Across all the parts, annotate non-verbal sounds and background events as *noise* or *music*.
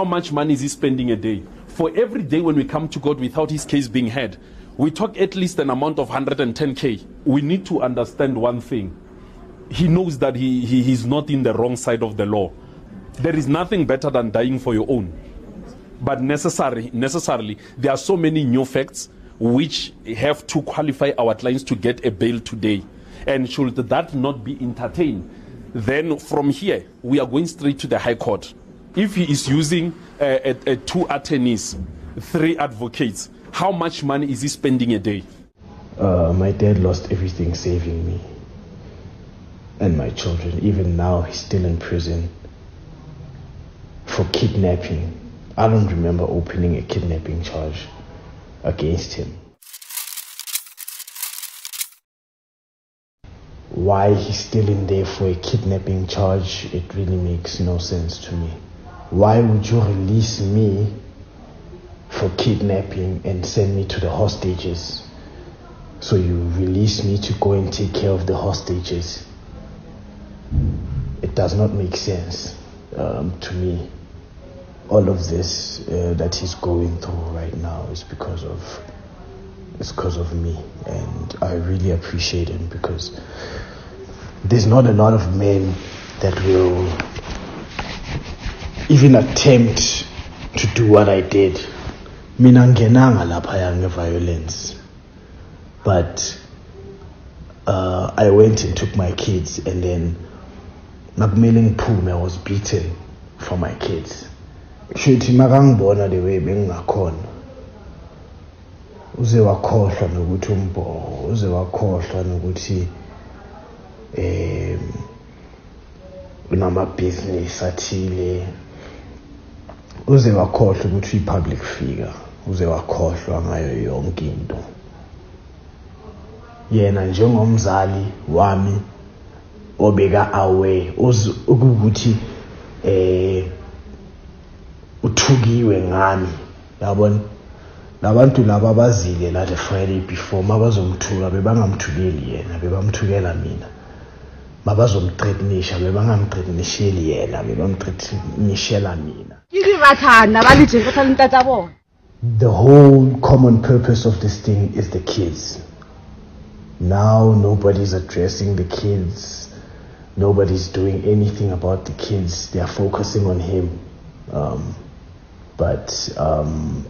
How much money is he spending a day? For every day when we come to God without his case being heard, we talk at least an amount of 110k. We need to understand one thing. He knows that he, he he's not in the wrong side of the law. There is nothing better than dying for your own. But necessary, necessarily, there are so many new facts which have to qualify our clients to get a bail today. And should that not be entertained, then from here, we are going straight to the High Court. If he is using uh, two attorneys, three advocates, how much money is he spending a day? Uh, my dad lost everything saving me and my children. Even now, he's still in prison for kidnapping. I don't remember opening a kidnapping charge against him. Why he's still in there for a kidnapping charge, it really makes no sense to me. Why would you release me for kidnapping and send me to the hostages? So you release me to go and take care of the hostages. It does not make sense um, to me. All of this uh, that he's going through right now is because of it's because of me, and I really appreciate him because there's not a lot of men that will even attempt to do what I did. Mina ngenanga laphaya nge-violence. But uh, I went and took my kids and then ngiphume I was beaten for my kids. Shuthi makangibona the way bengingakhona uze wakhohlwa nokuthi umbhogo uze wakhohlwa nokuthi um unamabhizinisi athile uze wakhohlwa ukuthi uyi-public figure uze wakhohlwa ngayo yonke into. Yena njengomzali wami obeka aware ukuthi eh uthukiwe ngami yabona? Labantu laba bazile la the friday before mabazomthuka bebangamthukeli yena bebamthukela mina. Yena mina. The whole common purpose of this thing is the kids. Now nobody's addressing the kids. Nobody's doing anything about the kids. They are focusing on him. Um, but um,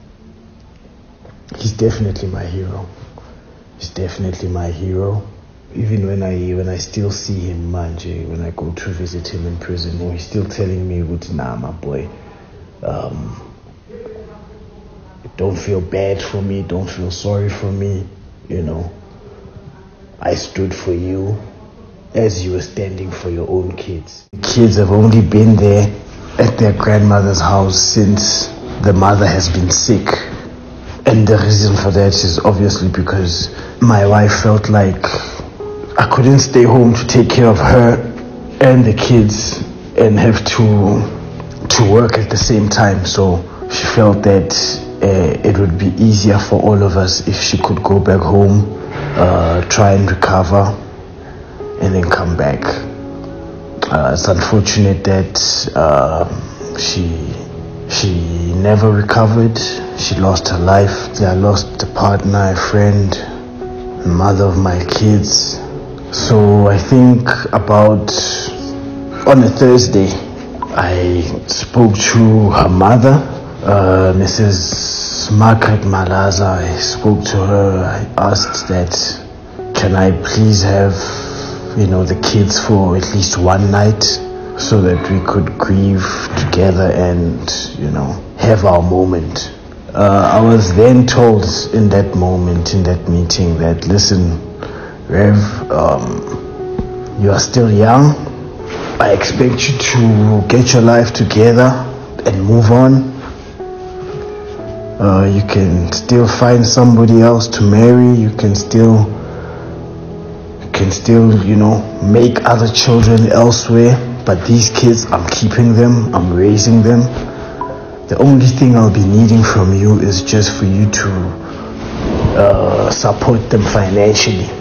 he's definitely my hero. He's definitely my hero even when I when I still see him manje, when I go to visit him in prison, he's still telling me, nah, my boy, um, don't feel bad for me, don't feel sorry for me, you know. I stood for you as you were standing for your own kids. Kids have only been there at their grandmother's house since the mother has been sick. And the reason for that is obviously because my wife felt like I couldn't stay home to take care of her and the kids and have to to work at the same time. So she felt that uh, it would be easier for all of us if she could go back home, uh, try and recover, and then come back. Uh, it's unfortunate that uh, she she never recovered. She lost her life. I lost a partner, a friend, mother of my kids. So I think about on a Thursday, I spoke to her mother, uh, Mrs. Margaret Malaza. I spoke to her. I asked that, can I please have, you know, the kids for at least one night so that we could grieve together and, you know, have our moment. Uh, I was then told in that moment, in that meeting, that listen, Rev, um, you are still young. I expect you to get your life together and move on. Uh, you can still find somebody else to marry. You can still, you can still, you know, make other children elsewhere. But these kids, I'm keeping them. I'm raising them. The only thing I'll be needing from you is just for you to uh, support them financially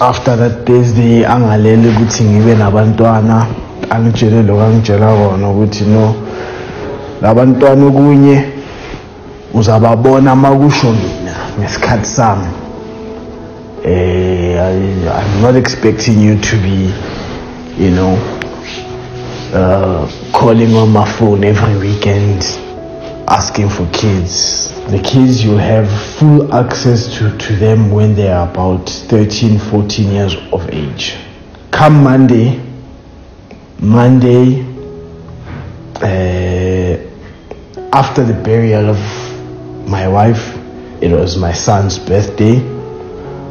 after that Thursday angalele ukuthi ngibe nabantwana. Angitshele lokho angitshela kona ukuthi no labantwana okunye uzababona makusho mina ngesikhathi sami. Eh I'm not expecting you to be you know uh, calling on my phone every weekend. Asking for kids. The kids you have full access to, to them when they are about 13 14 years of age. Come monday monday uh, after the burial of my wife it was my son's birthday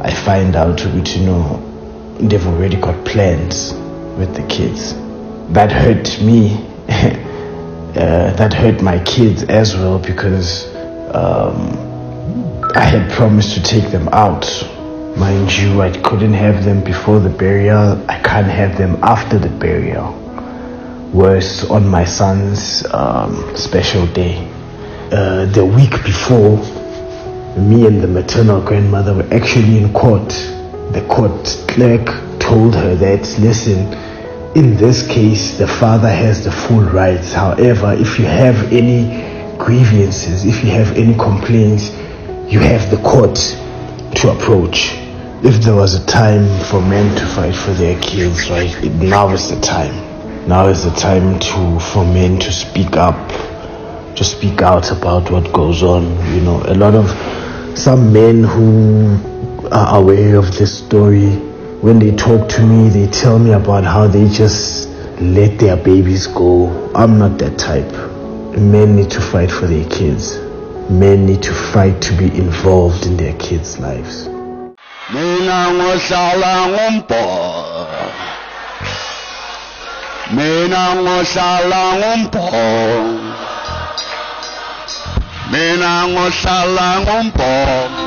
i find out you know they've already got plans with the kids. That hurt me *laughs* uh, that hurt my kids as well because um, I had promised to take them out. Mind you, I couldn't have them before the burial. I can't have them after the burial. Worse, on my son's um, special day. Uh, the week before, me and the maternal grandmother were actually in court. The court clerk told her that, listen, in this case, the father has the full rights. However, if you have any grievances, if you have any complaints, you have the court to approach. If there was a time for men to fight for their kids, right, now is the time. Now is the time to for men to speak up, to speak out about what goes on. You know, a lot of some men who are aware of this story, when they talk to me, they tell me about how they just let their babies go. I'm not that type men need to fight for their kids. Men need to fight to be involved in their kids' lives. Mina ngohlala ngombo Mina ngohlala ngombo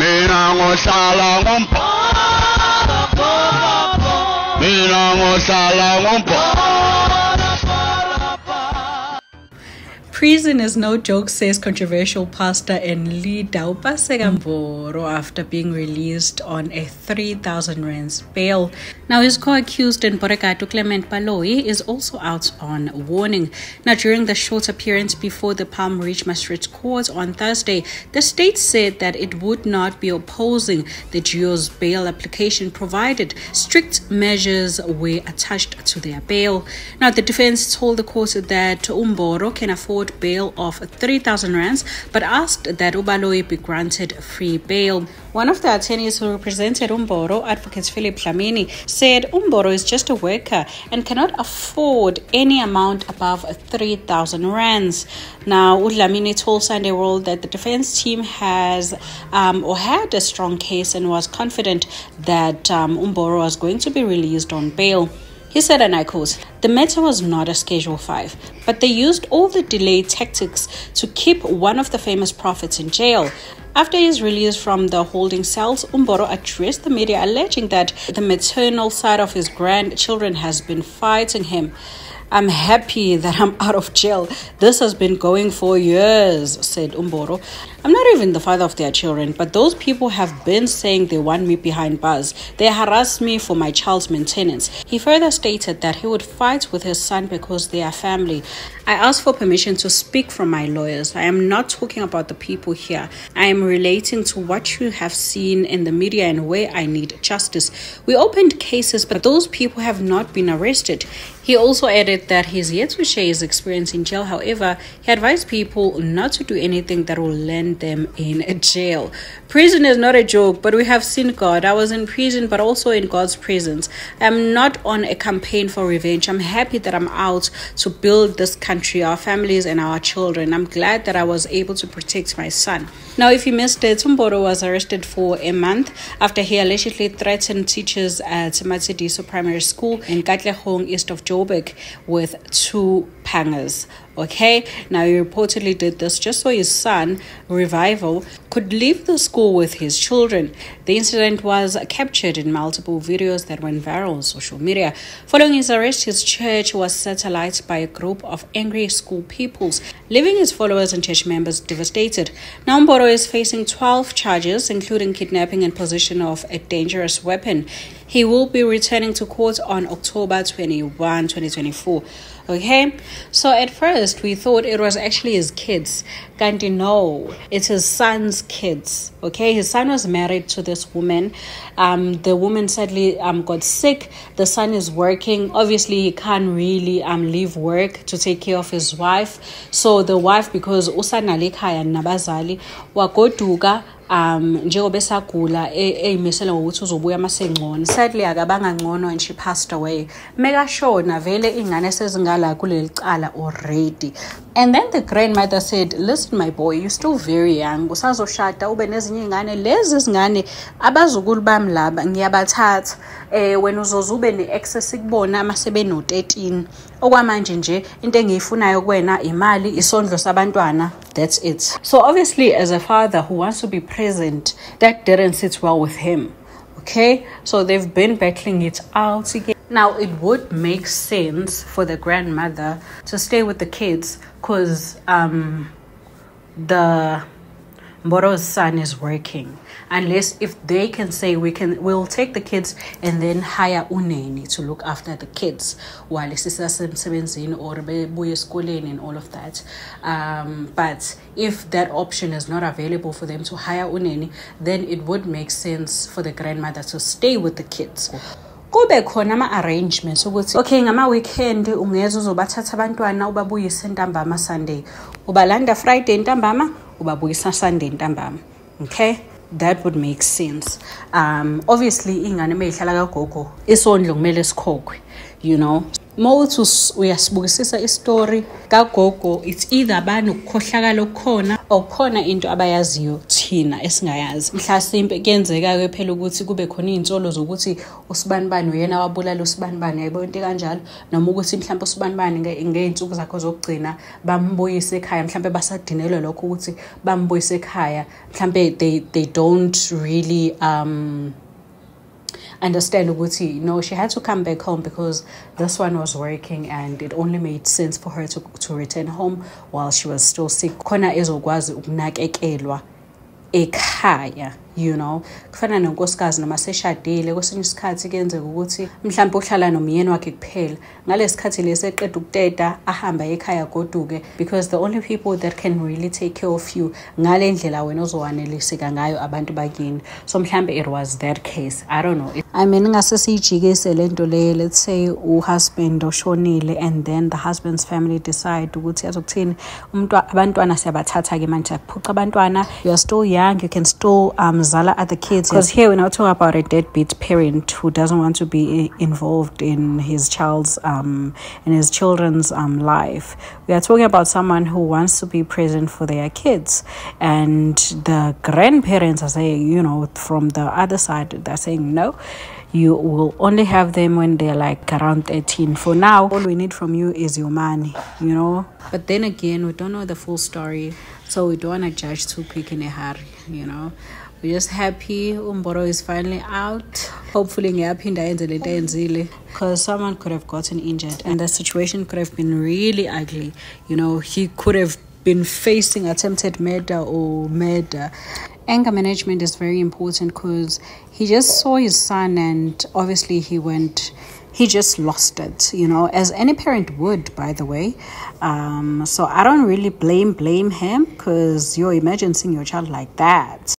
Mina ngohlala ngombo Mina ngohlala ngombo Prison is no joke, says controversial pastor and leader Upaseka Mboro after being released on a 3,000 rands bail. Now, his co-accused in Borekatu Clement Baloi, is also out on warning. Now, during the short appearance before the Palm Ridge Magistrates Court on Thursday, the state said that it would not be opposing the duo's bail application provided strict measures were attached to their bail. Now, the defense told the court that Umboro can afford bail of 3,000 rands, but asked that Ubaloi be granted free bail. One of the attorneys who represented Umboro, Advocate Philip Dlamini, said Umboro is just a worker and cannot afford any amount above 3,000 rands. Now, Udlamini told Sunday World that the defense team has um, or had a strong case and was confident that um, Umboro was going to be released on bail. He said, and I quote, the matter was not a Schedule 5, but they used all the delay tactics to keep one of the famous prophets in jail. After his release from the holding cells, Umboro addressed the media alleging that the maternal side of his grandchildren has been fighting him. I'm happy that I'm out of jail. This has been going for years, said Umboro. I'm not even the father of their children, but those people have been saying they want me behind bars. They harass me for my child's maintenance. He further stated that he would fight with his son because they are family. I asked for permission to speak from my lawyers. I am not talking about the people here. I am relating to what you have seen in the media and where I need justice. We opened cases, but those people have not been arrested. He also added that he's yet to share his experience in jail. However, he advised people not to do anything that will land them in jail. Prison is not a joke, but we have seen God. I was in prison, but also in God's presence. I'm not on a campaign for revenge. I'm happy that I'm out to build this country, our families, and our children. I'm glad that I was able to protect my son. Now, if you missed it, Tumboro was arrested for a month after he allegedly threatened teachers at Matsediso Primary School in Katlehong, east of Joburg, with two pangas. Okay, now he reportedly did this just so his son, Revival, could leave the school with his children. The incident was captured in multiple videos that went viral on social media. Following his arrest, his church was satellited by a group of angry school pupils, leaving his followers and church members devastated. Now Mboro is facing 12 charges, including kidnapping and possession of a dangerous weapon. He will be returning to court on October 21, 2024. Okay, so at first we thought it was actually his kids. Kanti no, it's his son's kids. Okay, his son was married to this woman. Um, the woman sadly um, got sick. The son is working. Obviously, he can't really um, leave work to take care of his wife. So the wife, because usana lekhaya nabazali, wagoduka um njengoba esagula eyimisela ngokuthi uzobuya masengcono. Sadly akabanga ngcono and she passed away. Mekashona vele ingane sezingala kuleli cala already. And then the grandmother said listen my boy you're still very young. Usazoshada ube nezinye iy'ngane. Lezi zingane abazukulu bami laba ngiyabathatha. Eh wena uzoze ube ne-access kubona ama sebeno-13 okwamanje nje into engiyifunayo kuwena imali isondlo sabantwana. That's it. So obviously as a father who wants to be present that didn't sit well with him okay? So they've been battling it out again. Now it would make sense for the grandmother to stay with the kids because um the Mboro's son is working. Unless if they can say we can we'll take the kids and then hire uneni to look after the kids while sisasemsebenzini or bebuye esikoleni and all of that. Um, but if that option is not available for them to hire uneni, then it would make sense for the grandmother to stay with the kids. kube khona ama-arrangements ukuthi okay ngama-weekend ungeza uzobathatha abantwana ubabuyise ntambama sunday ubalanda friday ntambama ubabuyisa sunday ntambama okay? That would make sense. Um obviously ingane uma ihlala kagogo isondlo kumele sikhokhwe you know. Mawuthi uyasibukisisa isitori kagogo it's either abani ukukhohlakala okukhona okukhona into abayaziyo thina esingayazi. Mhlasimpe kuyenzeka-ke phela ukuthi kube khona iy'nsolo zokuthi usibanibani uyena wabulala usibanibani yayibo into kanjalo noma ukuthi mhlawumpe usibanibani ngey'nsuku zakho zokugcina bambuyise ekhaya mhlawumpe basadinelwe lokho ukuthi bambuyise ekhaya. Mhlawumpe they, they don't really um understand ukuthi no she had to come back home because this one was working and it only made sense for her to, to return home while she was still sick. Khona ekhaya you know. Kufana nonkosikazi noma seshadile kwesinye isikhathi kuyenzeka ukuthi mhlawumbe uhlala nomyeni wakhe kuphela. Ngalesi sikhathi lesi eqeda ukuteta ahamba ekhaya goduke because the only people that can really take care of you ngale ndlela wena ozowaneliseka ngayo abantu bakini. So mhlawumbe it was that case. I don't know. I mean ingase siyijikise le nto leyo let's say uhusband oshonile and then the husband's family decide ukuthi azokuthini abantwana siyabathatha-ke manje akuphuca abantwana. You are still young you can still um Kids. Because here we're not talking about a deadbeat parent who doesn't want to be involved in his child's um in his children's um life. We are talking about someone who wants to be present for their kids, and the grandparents are saying, you know, from the other side, they're saying no. You will only have them when they're like around 13. For now, all we need from you is your money, you know. But then again, we don't know the full story, so we don't want to judge too quick in a hurry, you know. We're just happy Umboro is finally out. Hopefully ngiyaphinda yenze lento ayenzile because someone could have gotten injured and the situation could have been really ugly. You know, he could have been facing attempted murder or murder. Anger management is very important because he just saw his son and obviously he went he just lost it you know as any parent would by the way um, so i don't really blame blame him because you're imagining your child like that